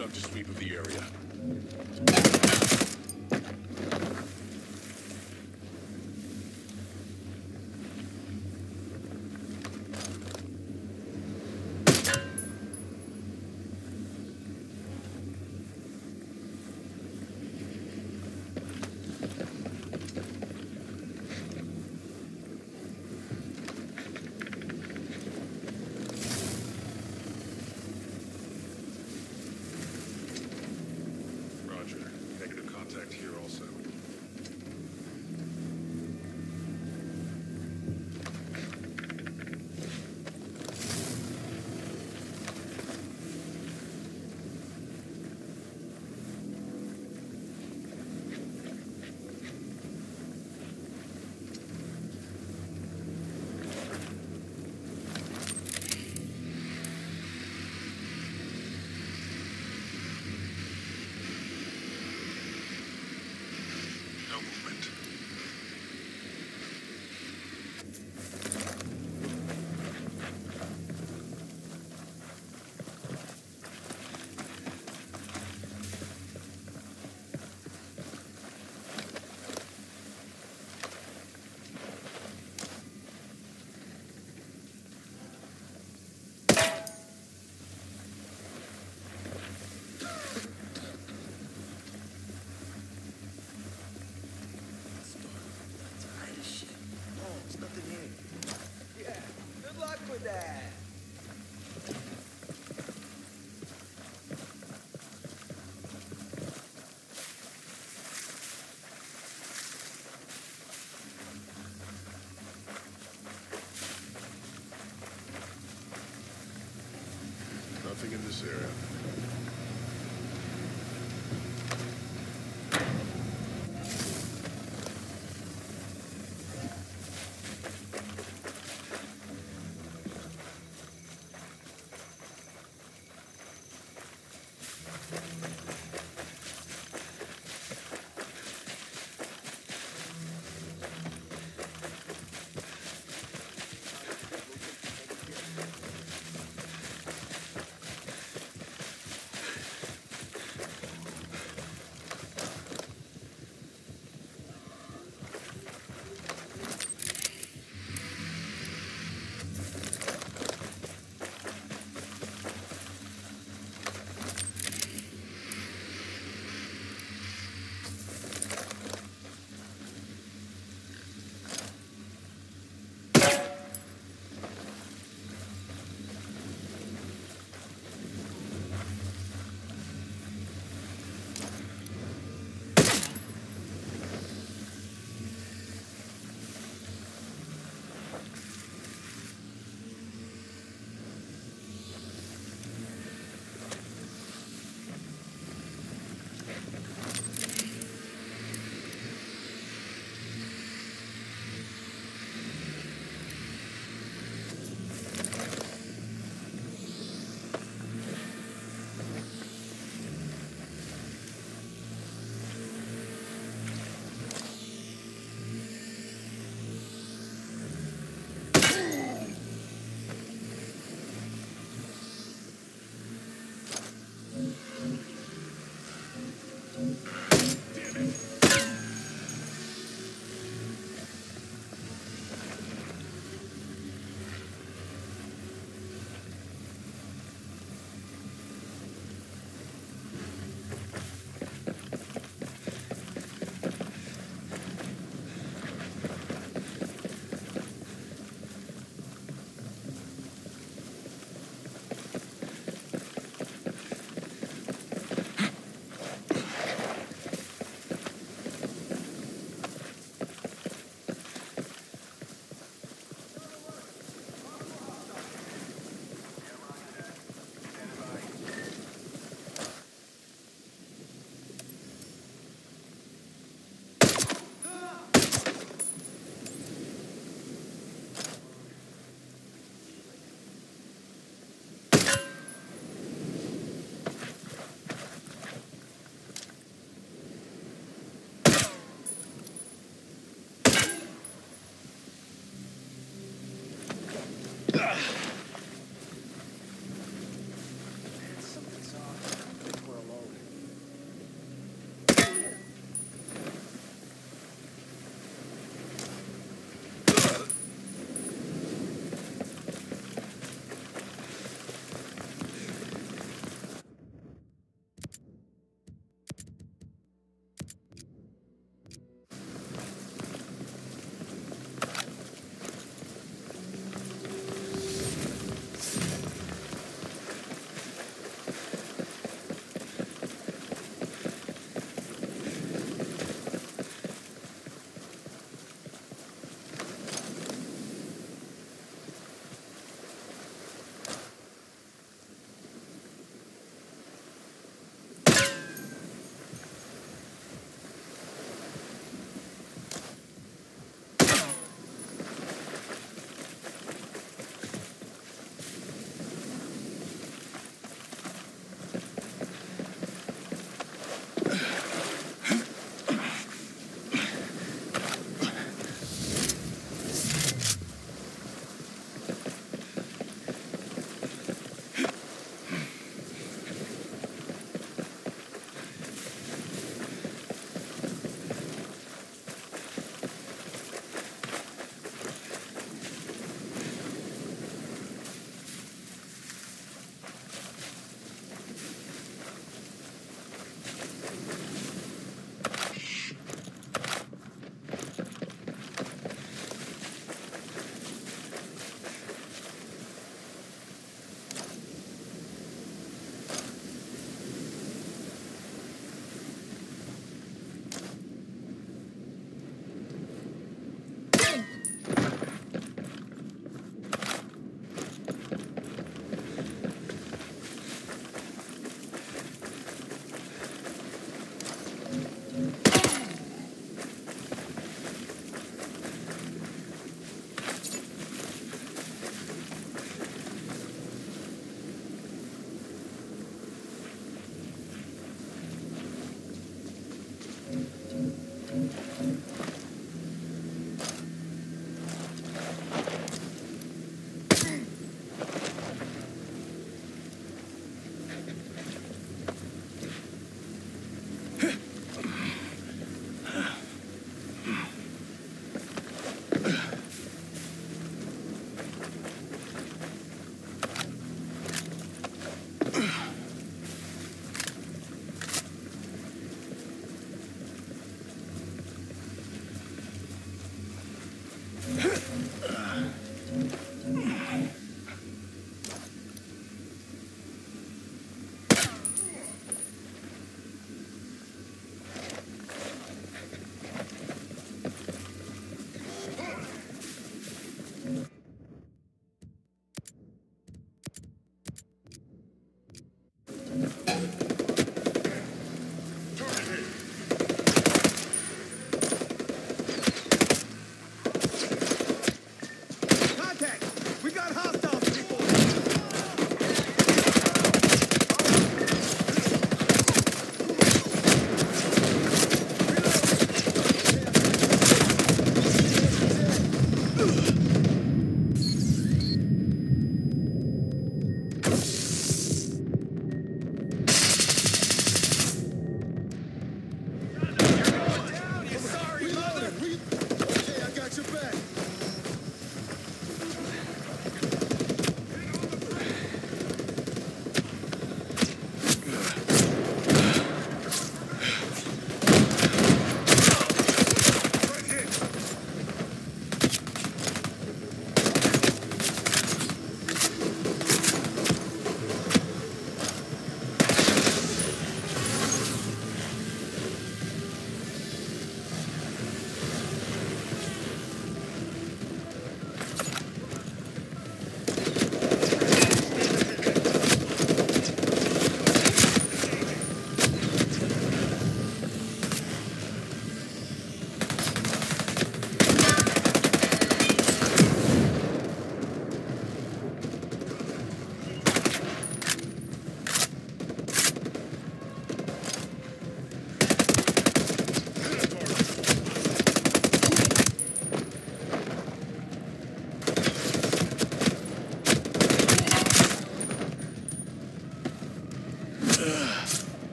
conduct a sweep of the area. in this area.